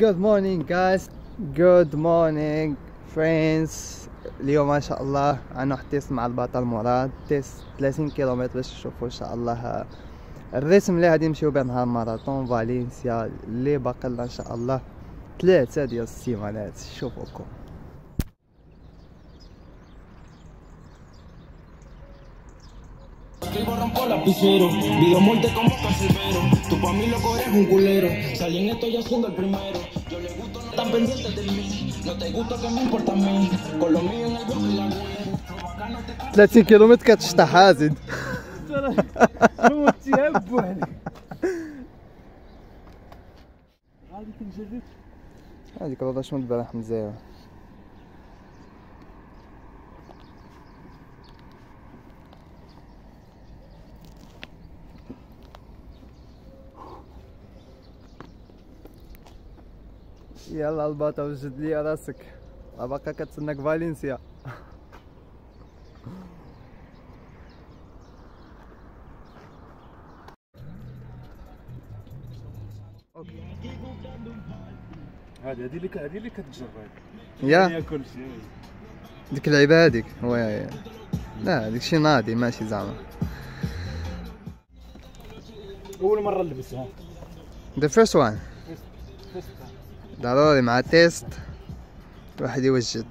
Good morning guys. Good morning friends. اليوم ما شاء الله عنا واحد test مع البطل مراد. test 30 كيلومتر باش تشوفوا إن شاء الله ال rythme اللي غادي نمشيو به نهار ماراثون فالنسيا اللي باقي لنا إن شاء الله. ثلاثة ديال السيمانات. شوفوكم. Escribo rompo lapicero, video muerte como cancerbero. Tú pa' mí loco eres un culero. Salí en esto yo siendo el primero. Yo le gusto no tan pendiente de mí. No te gusta que me importa a mí. Con lo mío en el bloque y la güey. 30 كيلومتر كتشطح حازد موتي هبو عليك غادي كنجرب هذيك والله شنو البارح مزيان يلا الباطا وجد لي راسك. باقا كتسناك فالنسيا. هذه هذه اللي هذه اللي كتجرب. يا. هي كل شيء. ديك اللعيبة هذيك هو لا هذيك شي ناضي ماشي زعما. أول مرة نلبسها The first one. ضروري مع تيست الواحد يوجد.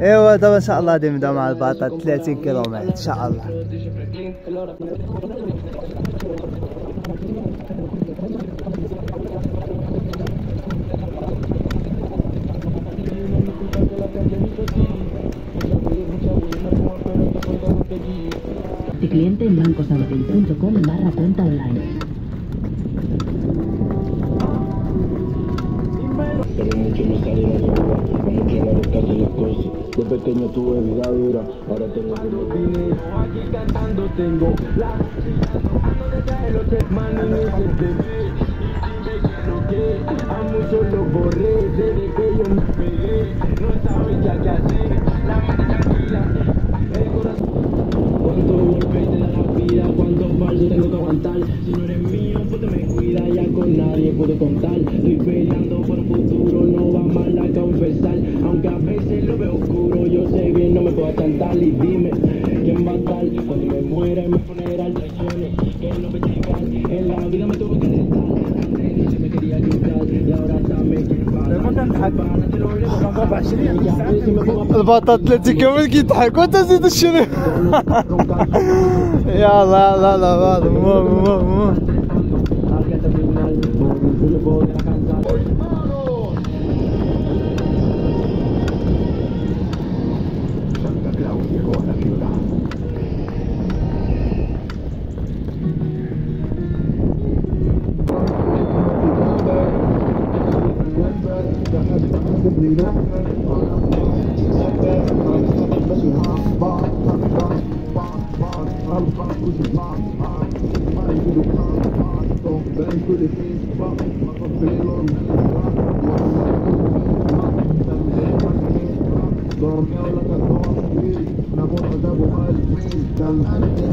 ايوا دابا إن شاء الله غادي نبداو مع الباطا 30 كيلومتر إن شاء الله. Cliente en bancosabadell.com barra cuenta online. Pero mucho me salieron de como quiera buscarle las cosas. De pequeño tuve vida dura, ahora tengo que. Aquí cantando tengo la Golpe te da la vida, cuánto falso tengo que aguantar. Si no eres mío, pues te me cuida, ya con nadie puedo contar. Estoy peleando por un futuro, no va mal a confesar. Aunque a veces lo veo oscuro, yo sé bien, no me puedo cantar. Y dime, ¿quién va a estar cuando me muera en mi funeral? Traiciones que no me me كنضحك كنضرب 20 Y a veces me pongo a الباطا 30 كيلومتر كيضحك وأنت زيد الشري يلا لا لا لا مو مو.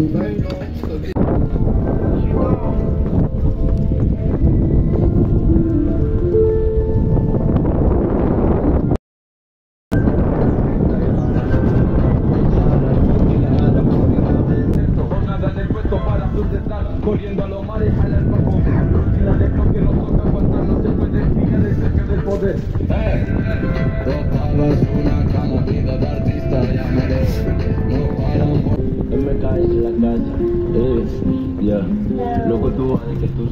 Goodbye. que tú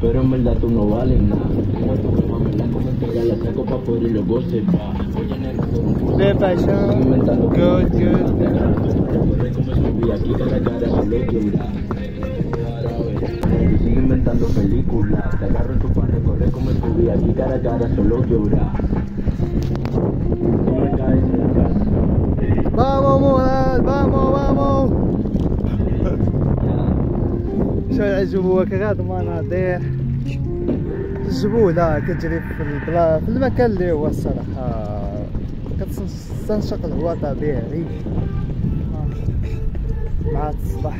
pero en verdad tú no vales nada. La saco pa' poder se va. El Sigue inventando películas, agarro tu pan, corre como subí aquí, cara a cara, solo. Vamos. شو العجبوك غاد مناظر الجبولة كتجري في البلا في المكان اللي هو الصراحة. كتستنشق الهواء طبيعي. مع الصباح.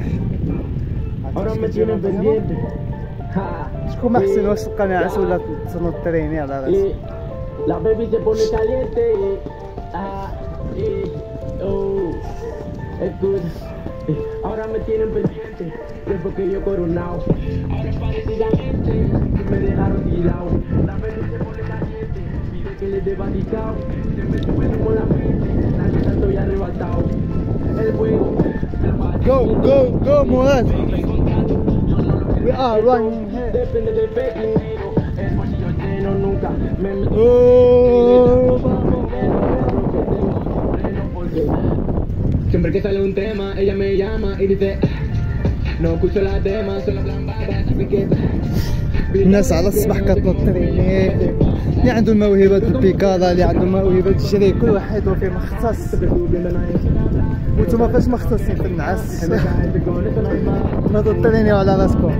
شكون ما حسن واش تبقى ناعس ولا تنوض تريني على راسك Y la se pone caliente. Ah, y, oh, escucha. Ahora me tienen pendiente. Después que yo coronado. Ahora parecidamente que me dejaron tirado. La baby se pone caliente. Pide que le dé baticao. Se me sube como la mente. La neta estoy arrebatado. El fuego. Go, go, go, Murad. We are running here. Depende del pequeño. El bolsillo lleno nunca me meto. Oh, Siempre que sale un tema, ella me llama y dice الناس على الصباح تريني اللي عنده الموهبة البيكالا اللي عنده موهبة الجري كل واحد وفيه مختص. وانتوما فاش مختصين في النعاس. نوضوا ترينيو على راسكم.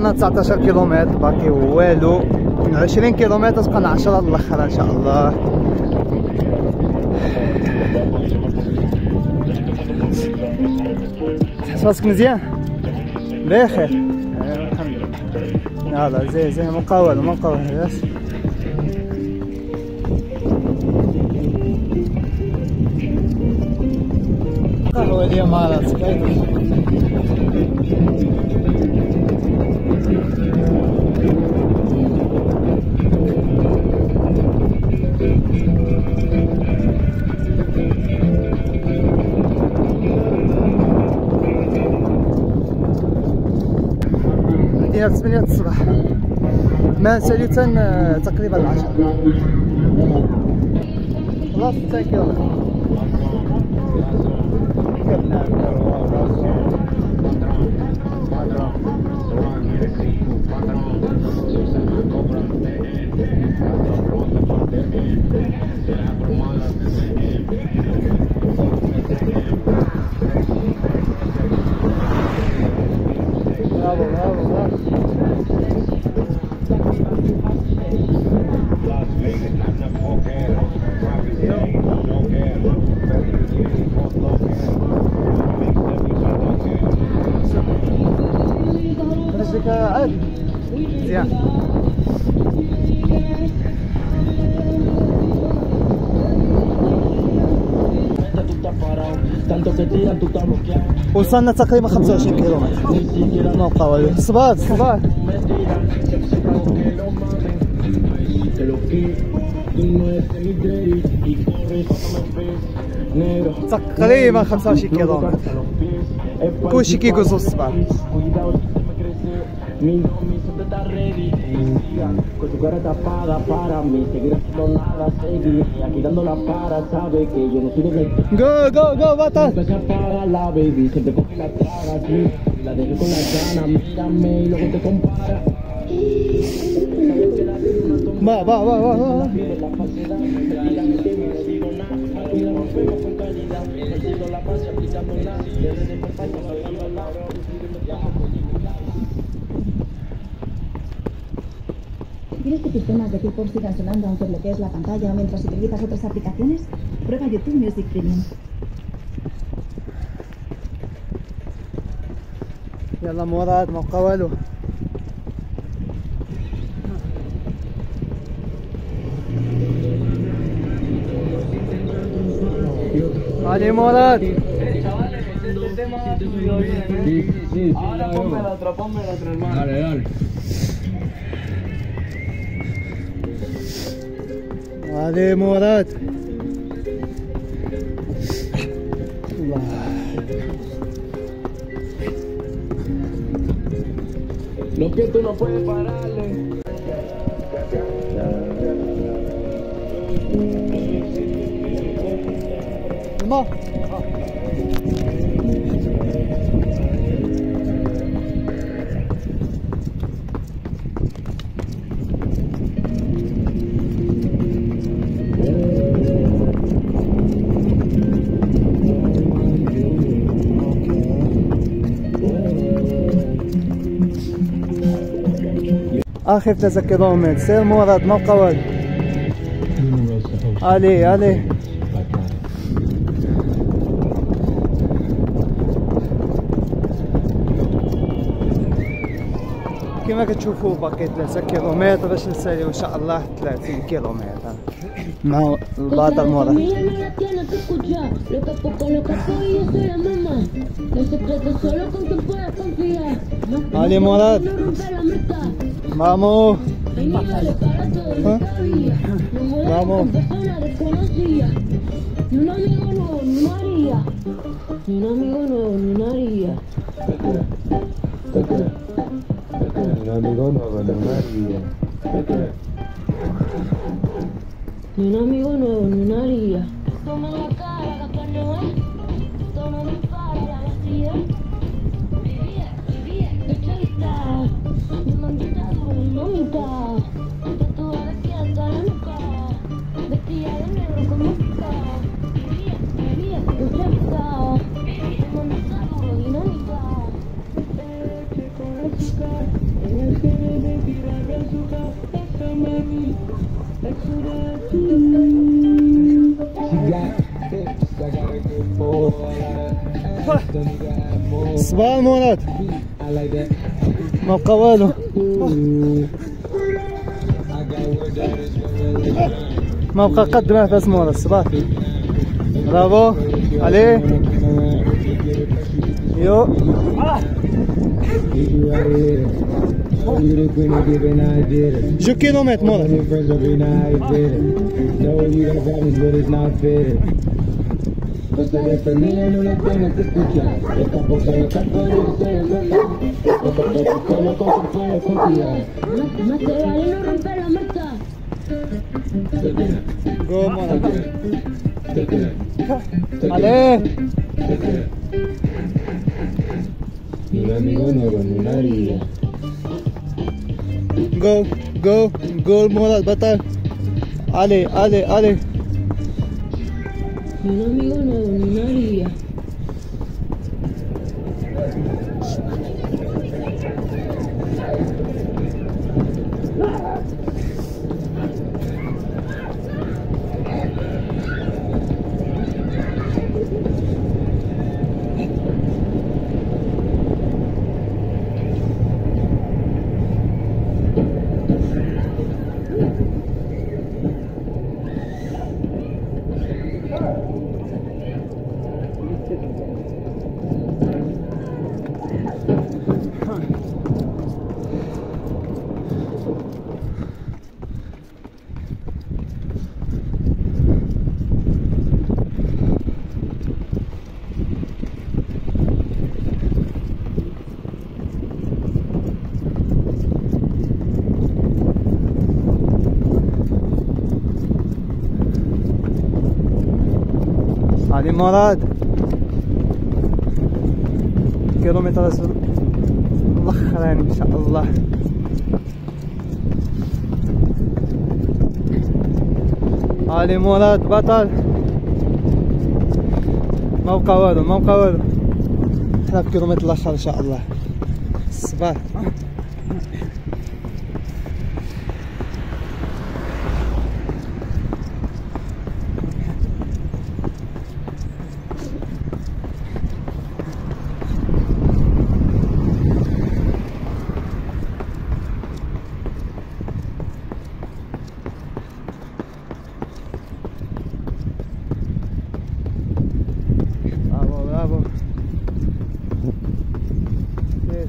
وصلنا 19 كيلومتر باقي والو. من 20 كيلومتر تبقى 10 الآخر إن شاء الله. تحس راسك مزيان؟ بخير. الحمد لله يلا زي زي مقاول مقاول يس. قهوة الإمارات كيف مدينة 8 الصباح. ما ساليتا آه، تقريبا العشرة خلاص 9 كيلومتر برافو وصلنا تقريبا 25 كيلو نبقى والو الصباط تقريبا 25 كيلو كلشي كيقوزو الصباط tu cara tapada para mí. Seguir haciendo nada, seguir. Aquí dando la para Sabe que yo no soy de Go, go, go, bata. La baby, coge la. La con la y te compara. Va, va, va, va, va. ¿Quieres que tus temas de K-pop sigan sonando aunque bloquees la pantalla mientras utilizas otras aplicaciones? Prueba YouTube Music Premium. يلا مراد موقع والو علي مراد Ahora ponme la otra, ponme la otra hermano. Dale, dale. Hadi Lo que tú no puedes pararle. No. آخر ثلاثة كيلومتر سير مراد موقع واد علي علي كما كتشوفوا باقي 3 كيلومتر باش نساليو ان شاء الله 30 كيلومتر مع pueda confiar. علي مراد Vamos. ¿Ah? Vamos. Ni un amigo no, ni una haría. Ni un amigo no, ni una haría. Ni un amigo no, ni una haría. Ni un amigo no, ni una haría. Toma la cara, capaz no es. Toma y mamita. Tatuada aquí hasta la nuca. Vestida de negro como puta. Vivía, vivía, echadita. Mi manguita dura y mamita. Leche con azúcar. En el que me tira de azúcar. Esa mami. She got hips, I gotta get man faqat bir narsasini olasiz bas bravo ali yo'q Еще километр можно. No te vale no romper la جو جو جو مراد بطل علي علي علي Ni un amigo nuevo, ni una haría. علي مراد كيلومتر الاخرين ان شاء الله علي مراد بطل موقع والو موقع والو إحنا في الكيلومتر الآخر ان شاء الله الصباح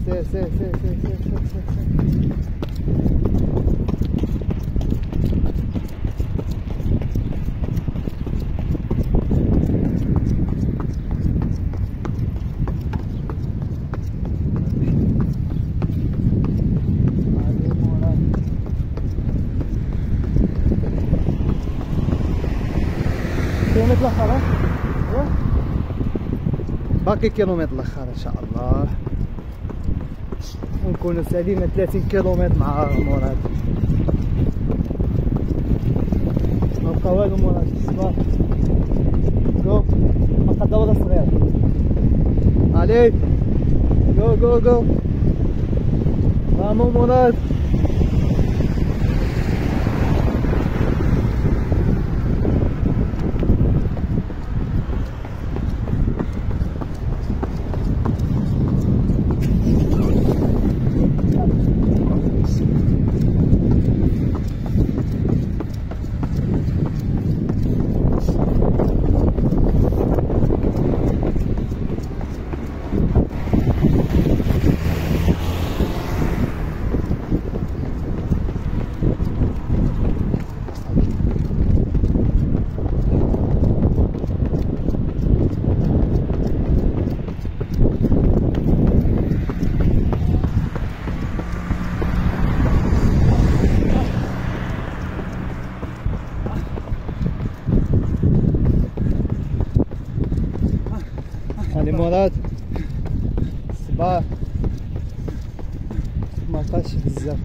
سير سير سير سير سير سير سير باقي كيلومتر الآخر إن شاء الله. ونكونوا سالينا 30 كيلومتر مع مراد. ما بقى والو مراد الصباح جو بقى دورة صغيرة. allez go go go. vamos مراد علي مراد صباح ما بقاش بزاف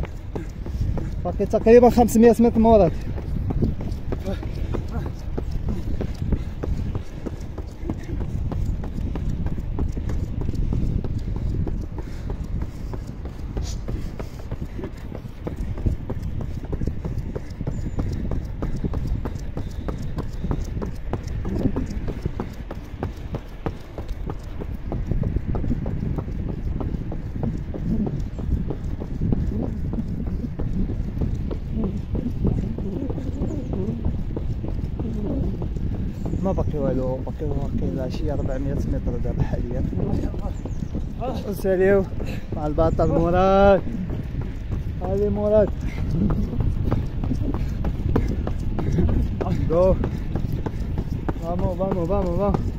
باقي تقريبا 500 متر مراد ما باقي باقي باقي شي 400 متر دابا حاليا نساليو مع البطل مراد. هادي مراد. جو vamos vamos vamos vamos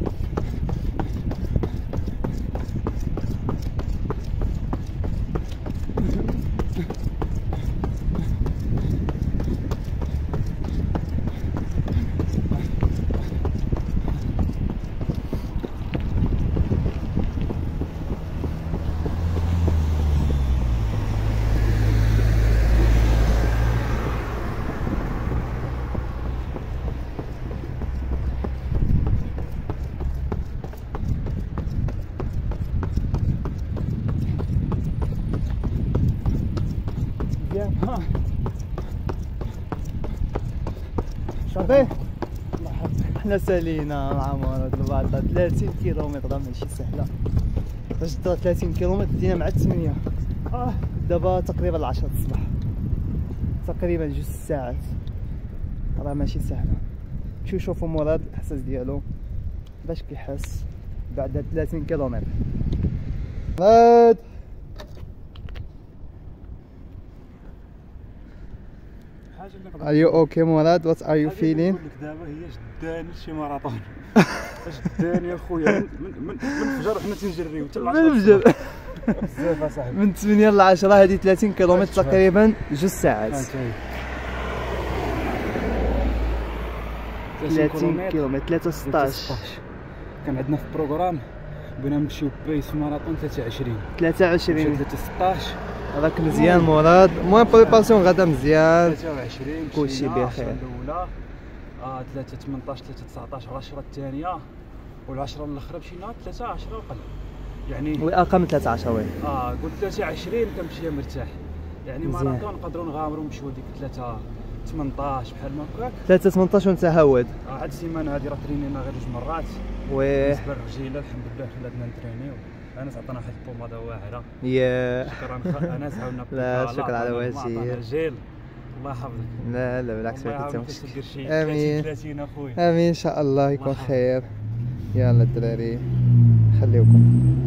مزيان صافي حنا سالينا مع مراد الباطا 30 كيلومتر ماشي سهلة. باش تضرب 30 كيلومتر دينا مع 8 آه دابا تقريبا 10 الصباح. تقريبا جوج ساعات. راه ماشي سهلة. شوف شوفوا مراد الإحساس ديالو. باش كيحس بعد 30 كيلومتر. مراد! Are you okay مراد what are you feeling? نقول لك دابا هي شداني لشي ماراطون. شداني اخويا من من الفجر حنا تنجريو حتى من الفجر. بزاف اصاحبي من 8 ل 10 هذه 30 كيلومتر تقريبا جوج ساعات. فهمتي 30 كيلومتر. 3 16 كان عندنا في ال programme بغينا نمشيو pace ماراطون 23 23 مشيت 16 راك مزيان مراد. المهم préparation غدا مزيان. 23 كلشي بخير. الأولى. آه 3 18 3 19 العشرة الثانية. والعشرة الأخرى مشينا 3 10 وقل. يعني والارقام 13 وين آه قلت 23 كنمشي مرتاح. يعني. ماراثون نقدروا نغامروا نمشيو ديك 3 18 بحال ما هكاك 3 18 وانت هاود آه هاد السيمانة هادي راه ترينينا غير جوج مرات. ويه بالنسبة للرجيلة الحمد لله خلاتنا نترينيو. أنا عطانا واحد البوماده واعره يا. شكرا. أنا عاونا لا، شكرا على واجبك. جيل الله يحفظك. لا لا بالعكس ما يعاونك كنتمشي تدير شي آمين. 30 30 اخويا آمين إن شاء الله يكون. خير. يلا الدراري. خليوكم